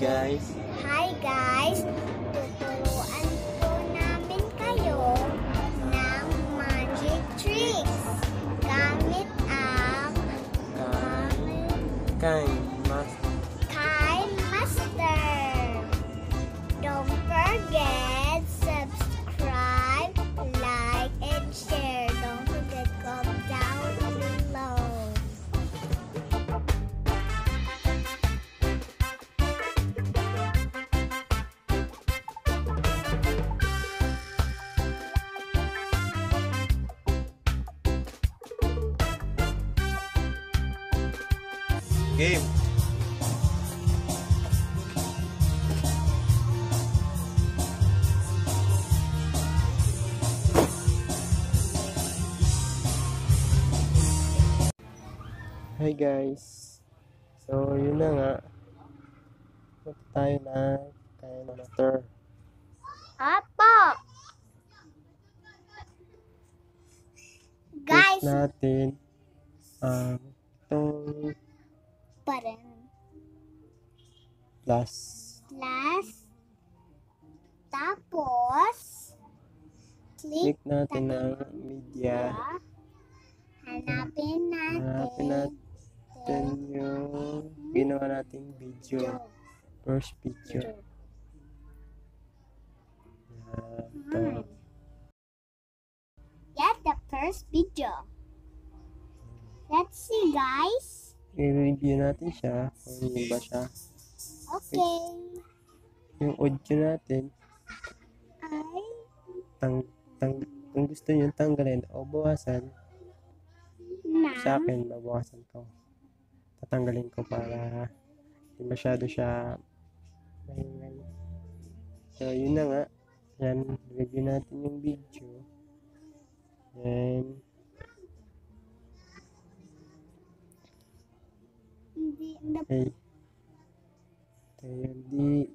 guys. Hi guys! Tuturuan po namin kayo ng magic tricks gamit ang game. Hi guys. So, yun na nga. Punta tayo na kay Master. Apo! Guys, Test natin ang itong parang plus. last. Tapos, click Click natin ang media. Hanapin natin. Hanapin natin yung ginawa nating video. First picture. Ito. Hmm. Get the first video. Let's see, guys. I-review natin siya kung yun ba siya. Okay. Yung audio natin, Ay, tang, tang, kung gusto nyo tanggalin o bawasan, na. sa akin, babawasan ko. Tatanggalin ko para hindi masyado siya maingay. So, yun na nga. Yan, review natin yung video. And, Ito yun, di,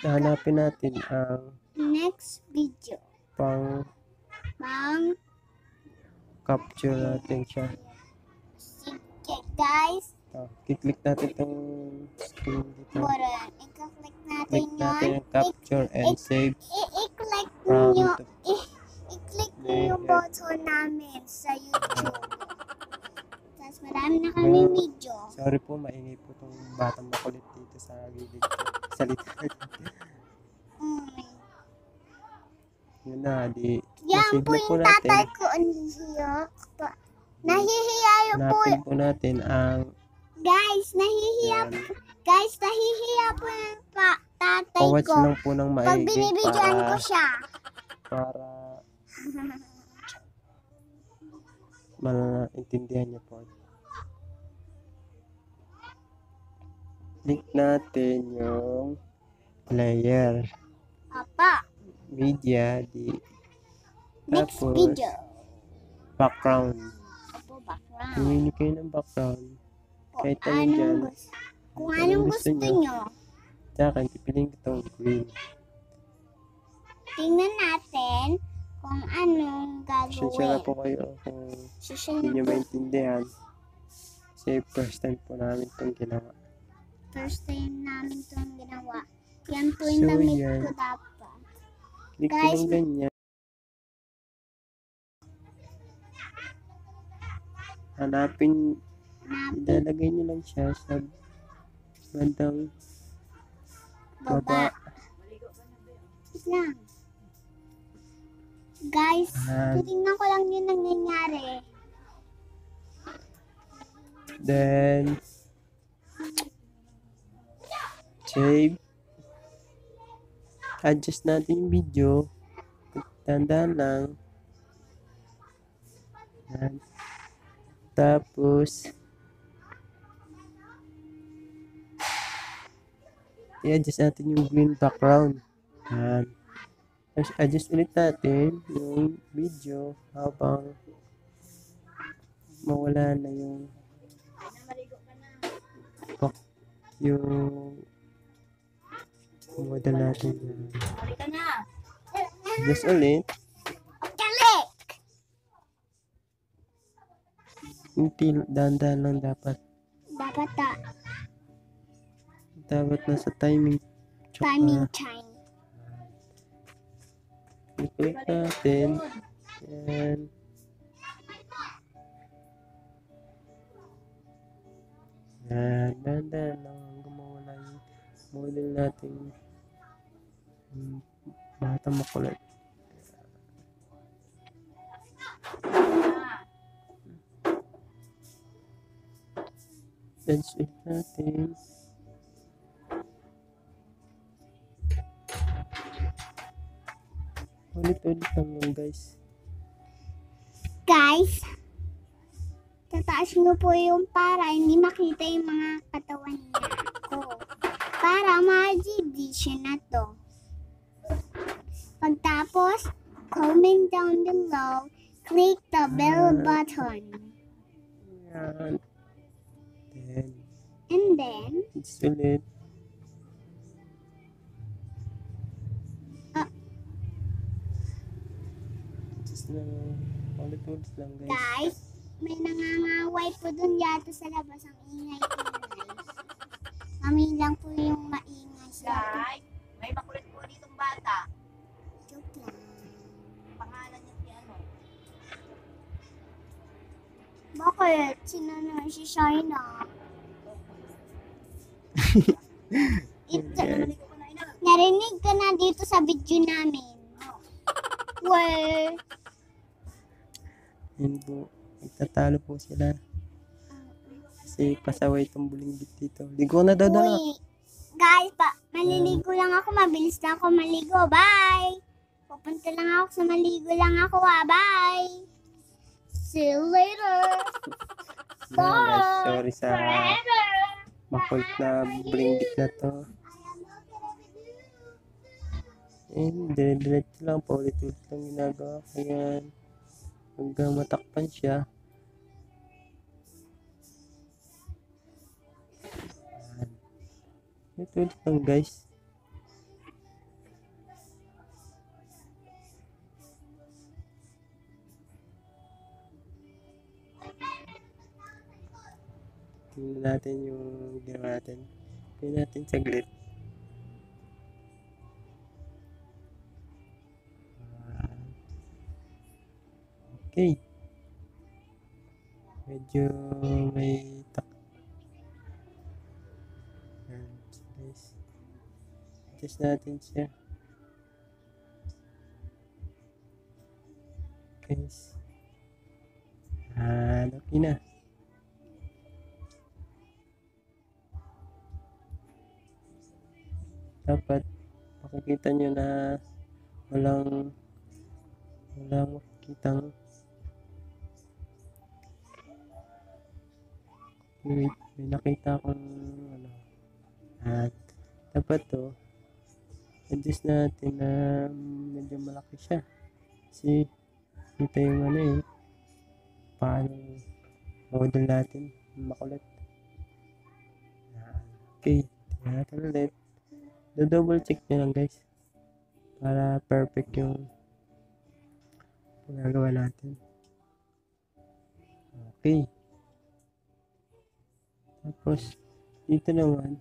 hanapin natin ang Next video. pang Bang. capture natin siya. Sige, guys. Ito, kiklik natin itong screen dito. I-click natin Click natin yun. yung capture and save I-click nyo. I-. yung button namin sa YouTube. Tapos marami na kami video. Sorry po, maingay po itong batang makulit dito sa gilid ko. Salita. Mm. Yun na, di. Yan po po yung natin. tatay ko. Ang. Pa- Nahihiya yung po. Hanapin po natin ang Guys, nahihiya. yan. Guys, nahihiya po yung pa, tatay Pawatch ko. lang po ng Pag maigi binibidyoan ko para, siya. para maintindihan niyo po. Click natin yung player. Apa, Media, di. next Tapos, video. background. Apo, background. Pumili kayo ng background. Kahit ano dyan. gusto. Kung Anong anong gusto gusto nyo. Sa akin, pipiliin ko itong green. Tingnan natin kung anong Pasensya na gagawin. po kayo kung Susunod hindi nyo po. maintindihan. Kasi first time po namin itong ginawa. First time namin itong ginawa. Yan po yung So, damit yan. ko dapat. Click ko Guys, ng ganyan. Hanapin, Na ilalagay nyo lang siya sa bandang baba. baba. Wait lang. Guys, Yan. titingnan ko lang yung nangyayari. Then, save. Adjust natin yung video. Tandaan lang. Yan. Tapos, i-adjust natin yung green background. Yan. Tapos, adjust ulit natin yung video habang mawala na yung yung model natin. Adjust ulit. Hindi, dahan-dahan lang dapat. Dapat ta Dapat nasa timing. Timing time. I-click natin. Yan. Yan, dahan-dahan lang hanggang mawala yung model natin. Hmm, bata makulit. It natin. Ulit-ulit lang yun guys. Guys, tataas nyo po yung para hindi makita yung mga katawan niya ko. Para ma-GD siya na to. Pagtapos, comment down below, click the bell button. Yan. Then, And then, it's ulit. Just na ulit-ulit lang guys. guys, may nangangaway po dun yata sa labas ang ingay-ingay. Kami lang po yung maingay sa Guys, may makulit po ditong bata. joke lang. Pangalan niya si ano? Bakit? Sino naman si Shaina? Ito, na narinig ka na dito sa video namin. Well, Yun po. Itatalo po sila. Kasi pasaway itong bulinggit dito. Ligo na daw. uy, guys, pa, maliligo lang ako. Mabilis lang ako maligo. Bye! Pupunta lang ako sa maligo lang ako. Ah. Bye! See you later! Yan, guys. Sorry sa Forever! makulit na bulinggit na to. And dire-diretso lang po. Ulit-ulit lang ginagawa ko yan. Hanggang matakpan siya. Yan. Ulit-ulit lang guys. Tingnan natin yung ginawa natin. Tingnan natin saglit. Okay. Medyo may tak. Guys. Test natin siya. Guys. Ah, okay na. dapat makikita nyo na walang walang makikitang wait, may nakita akong ano at dapat to adjust natin na medyo malaki siya. Kasi kita yung ano eh paano model natin makulit. Okay tingnan natin ulit. Do-double check nyo lang guys para perfect yung ginagawa natin. Okay tapos dito naman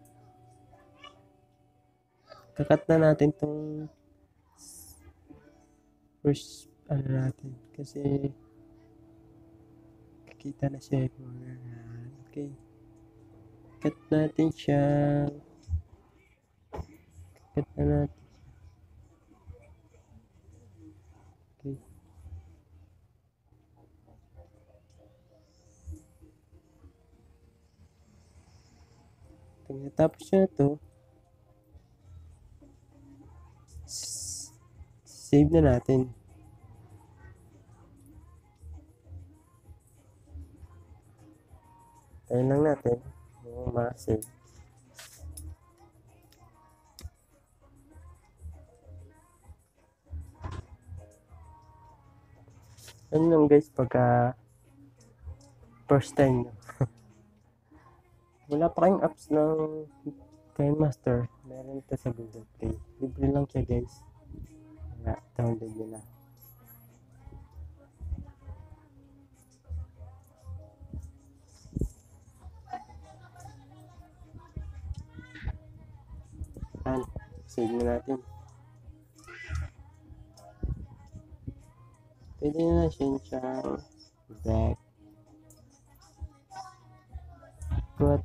kakat na natin tong first ano natin kasi kita na siya. Yung okay. Cut natin siya. Cut na natin okay Pag natapos na to, s- save na natin. Tayo lang natin yung ma-save. Ano lang guys pagka first time nyo. Wala pa kayong apps ng Kind Master. Meron ito sa Google Play. Libre lang siya guys. Wala, download nyo na. Yan. Save na natin. Pwede na siya siyang back.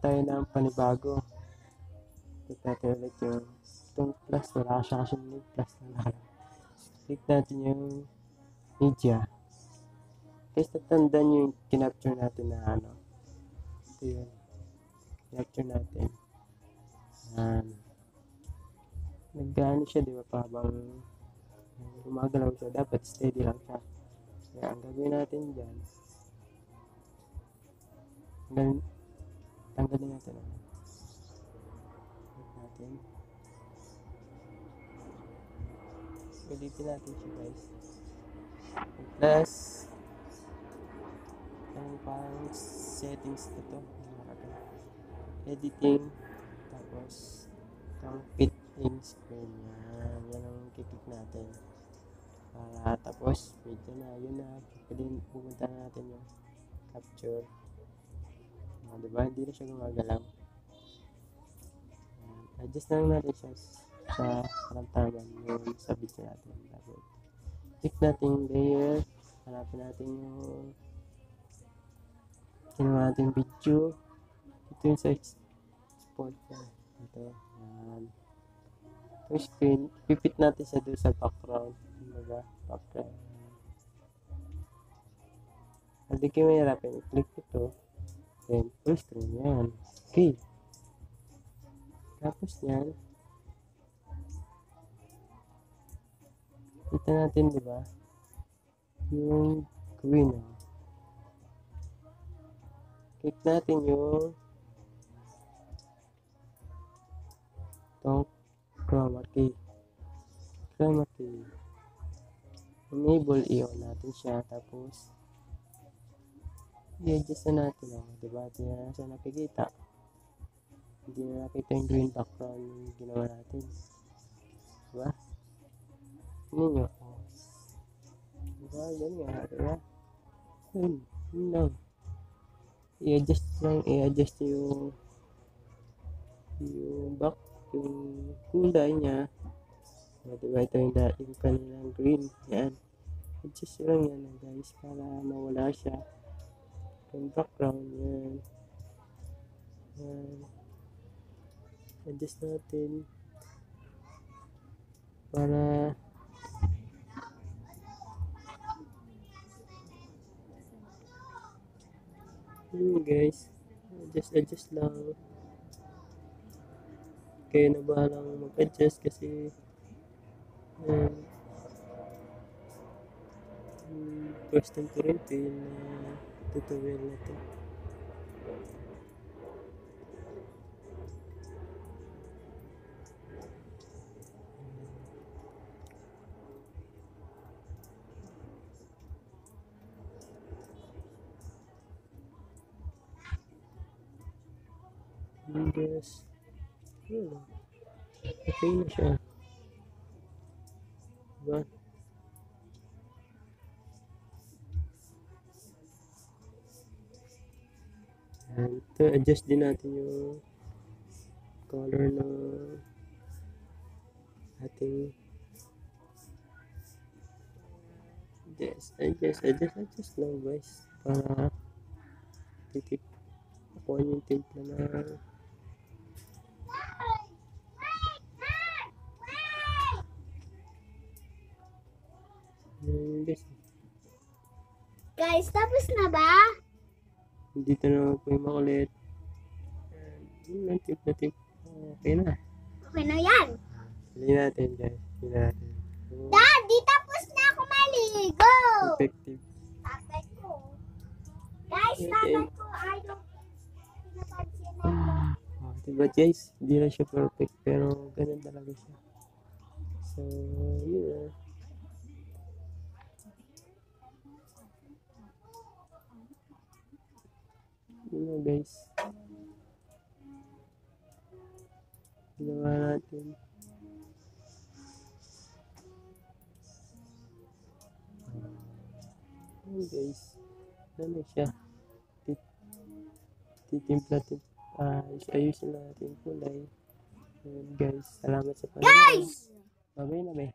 Tayo ng panibago. Click natin ulit yung itong plus. Wala siya kasi may plus na nakalagay. Click natin yung media. Guys, natandaan nyo yung kinapture natin na ano. Ito yun. Kinapture natin. Um, naggaano siya, di ba? Pa habang gumagalaw siya. Dapat steady lang siya. Kaya ang gagawin natin dyan, tanggalin, tanggalin natin. Click natin. Ulitin natin siya guys. Plus, ang parang settings na to. Editing. Tapos, itong fit in screen. Yan. Yan ang kiklik natin. Para tapos, medyo na. Yun na. Pwede pumunta na natin yung capture. Ah, diba? Hindi na siya gumagalaw. Yan. Adjust na lang natin siya sa karamtaman yung sa video natin. Click natin yung layer. Hanapin natin yung ginawa natin video. Ito yung sa export niya. Ito. Yan. Yung screen, pipit natin siya doon sa background. Diba? Background. Hindi kayo mahirapin. I-click ito. Then, full screen. Yan. Okay. Tapos yan. Kita natin, di ba? Yung green. Oh. Click natin yung itong chroma key. Chroma key. Enable, i-on natin siya. Tapos, i-adjust na natin. Oh. Diba? Hindi na siya nakikita. Hindi na nakita yung green background yung ginawa natin. Diba? Tingnan nyo. Oh. Diba? Ganyan. Diba? Yun. Yun lang i-adjust lang, i-adjust yung yung back, yung kulay niya. O, diba ito yung, yung kanilang green. Yan. Adjust lang yan guys para mawala siya. Yung background yan. Yan. Adjust natin para Yun guys. Adjust, adjust lang. Kayo na bahalang mag-adjust kasi um, um, first time ko rin ito yung uh, tutorial na to. Yun. Okay na siya. And ito, adjust din natin yung color ng ating adjust, adjust, adjust, adjust lang guys para titip ako yung timpla na guys. Guys, tapos na ba? Dito na po yung makulit. Yun lang, tip na tip. Okay na. Okay na yan. Hindi natin guys. Hindi natin. So, Daddy, tapos na ako maligo. effective. Tatay ko. Guys, tatay ko. Ayaw. Pinapansin na ko. Oh, diba guys? Hindi na siya perfect. Pero ganun talaga siya. So, yun na. Yun na guys. Ginawa natin. Yun guys. Ano siya? Tit- Titimpla tip. Ah, ayusin natin kulay. Ayun, guys. Salamat sa panonood. Guys! Babay na, be.